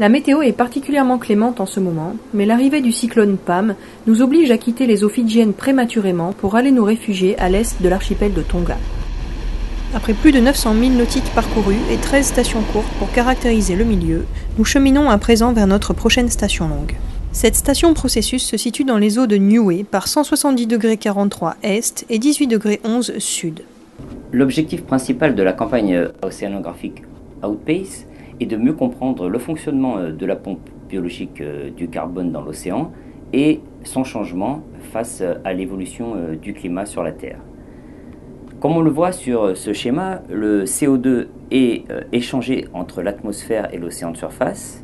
La météo est particulièrement clémente en ce moment, mais l'arrivée du cyclone Pam nous oblige à quitter les eaux fidjiennes prématurément pour aller nous réfugier à l'est de l'archipel de Tonga. Après plus de 900 milles nautiques parcourus et 13 stations courtes pour caractériser le milieu, nous cheminons à présent vers notre prochaine station longue. Cette station processus se situe dans les eaux de Niue par 170 43 est et 18 11 sud. L'objectif principal de la campagne océanographique Outpace et de mieux comprendre le fonctionnement euh, de la pompe biologique euh, du carbone dans l'océan et son changement face euh, à l'évolution du climat sur la Terre. Comme on le voit sur ce schéma, le CO2 est échangé entre l'atmosphère et l'océan de surface.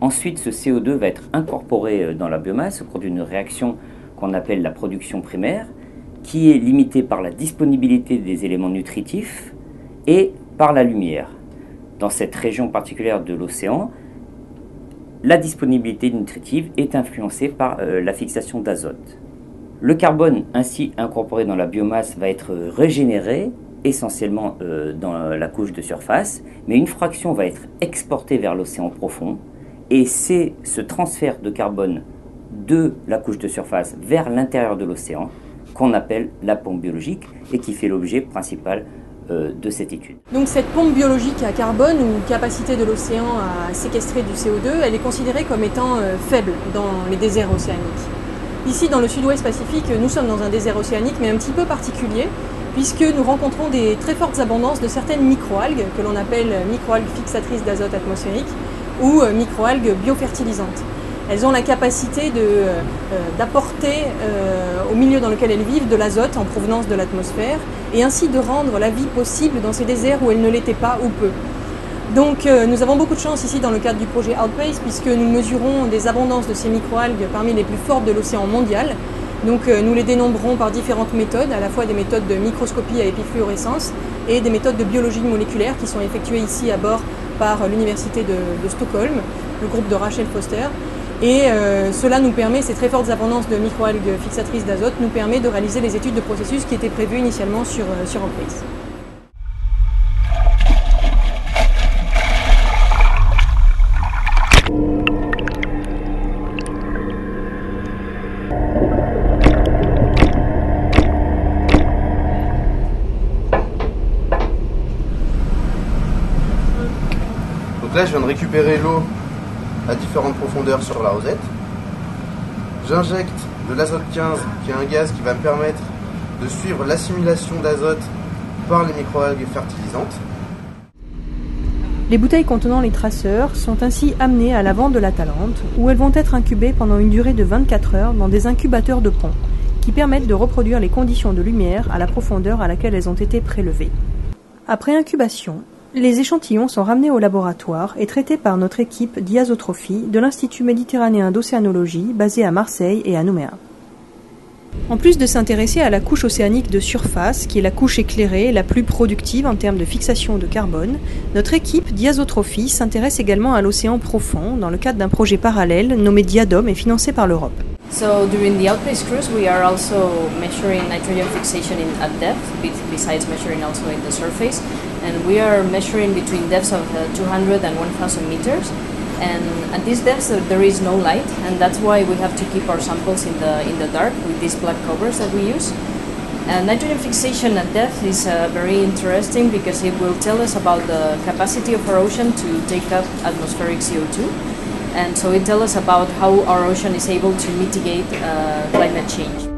Ensuite, ce CO2 va être incorporé dans la biomasse au cours d'une réaction qu'on appelle la production primaire, qui est limitée par la disponibilité des éléments nutritifs et par la lumière dans cette région particulière de l'océan, la disponibilité nutritive est influencée par euh, la fixation d'azote. Le carbone ainsi incorporé dans la biomasse va être régénéré essentiellement euh, dans la couche de surface, mais une fraction va être exportée vers l'océan profond, et c'est ce transfert de carbone de la couche de surface vers l'intérieur de l'océan qu'on appelle la pompe biologique et qui fait l'objet principal euh, de cette étude. Donc cette pompe biologique à carbone ou capacité de l'océan à séquestrer du CO2, elle est considérée comme étant euh, faible dans les déserts océaniques. Ici dans le sud-ouest Pacifique, nous sommes dans un désert océanique mais un petit peu particulier puisque nous rencontrons des très fortes abondances de certaines microalgues que l'on appelle microalgues fixatrices d'azote atmosphérique ou euh, microalgues biofertilisantes. Elles ont la capacité d'apporter au milieu dans lequel elles vivent de l'azote en provenance de l'atmosphère et ainsi de rendre la vie possible dans ces déserts où elle ne l'était pas ou peu. Donc euh, nous avons beaucoup de chance ici dans le cadre du projet Outpace puisque nous mesurons des abondances de ces microalgues parmi les plus fortes de l'océan mondial. Donc euh, nous les dénombrons par différentes méthodes, à la fois des méthodes de microscopie à épifluorescence et des méthodes de biologie moléculaire qui sont effectuées ici à bord par l'Université de Stockholm, le groupe de Rachel Foster. Et euh, cela nous permet, ces très fortes abondances de microalgues fixatrices d'azote, nous permet de réaliser les études de processus qui étaient prévues initialement sur, euh, sur Emprise. Donc là, je viens de récupérer l'eau à différentes profondeurs sur la rosette. J'injecte de l'azote 15, qui est un gaz qui va me permettre de suivre l'assimilation d'azote par les microalgues fertilisantes. Les bouteilles contenant les traceurs sont ainsi amenées à l'avant de la Talente, où elles vont être incubées pendant une durée de 24 heures dans des incubateurs de pont, qui permettent de reproduire les conditions de lumière à la profondeur à laquelle elles ont été prélevées. Après incubation, les échantillons sont ramenés au laboratoire et traités par notre équipe d'Iazotrophie de l'Institut méditerranéen d'océanologie basé à Marseille et à Nouméa. En plus de s'intéresser à la couche océanique de surface, qui est la couche éclairée la plus productive en termes de fixation de carbone, notre équipe Diazotrophie s'intéresse également à l'océan profond dans le cadre d'un projet parallèle nommé Diadome et financé par l'Europe. So during the cruise, we are also measuring nitrogen fixation in, at depth, besides measuring also in the surface. And we are measuring between depths of uh, 200 and 1,000 meters. And at this depth, uh, there is no light, and that's why we have to keep our samples in the in the dark with these black covers that we use. And nitrogen fixation at depth is uh, very interesting because it will tell us about the capacity of our ocean to take up atmospheric CO2 and so it tells us about how our ocean is able to mitigate uh, climate change.